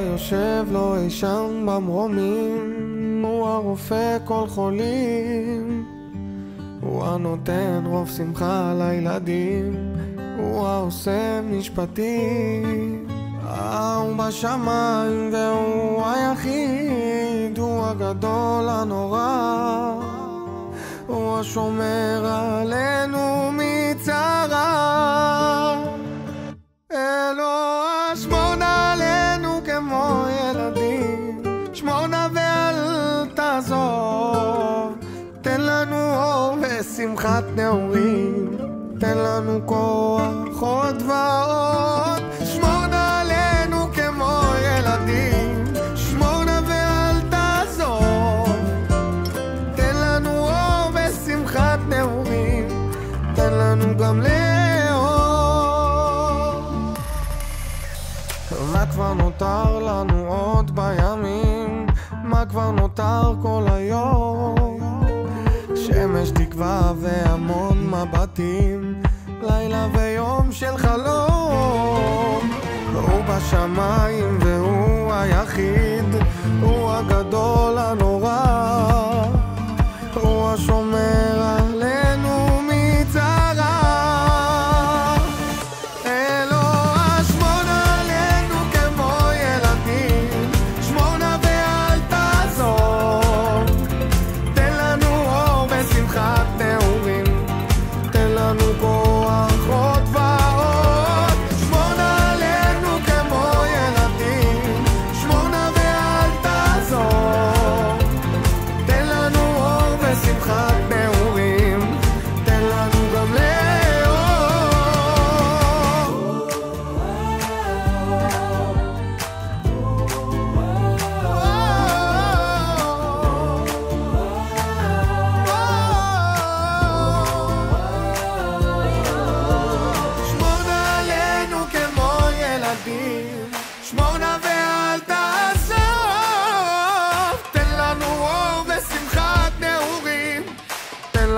יושב לו אי שם במרומים, הוא הרופא כל חולים. הוא הנותן רוב שמחה לילדים, הוא העושה משפטים. הוא בשמיים והוא היחיד, הוא הגדול הנורא. הוא השומר אור ושמחת נעורים, תן לנו כוח עוד ועוד. שמור עלינו כמו ילדים, שמור נא ואל תעזוב. תן לנו אור ושמחת נעורים, תן לנו גם לאור. מה כבר נותר לנו עוד בימים? מה כבר נותר כל היום? שמש תקווה והמון מבטים, לילה ויום של חלום. הוא בשמיים והוא היחיד, הוא הגדול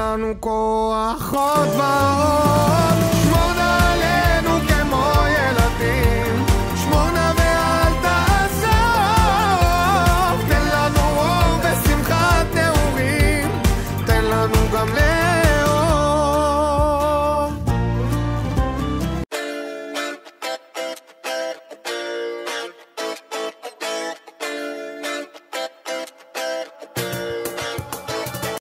לנו כוח עוד ועוד.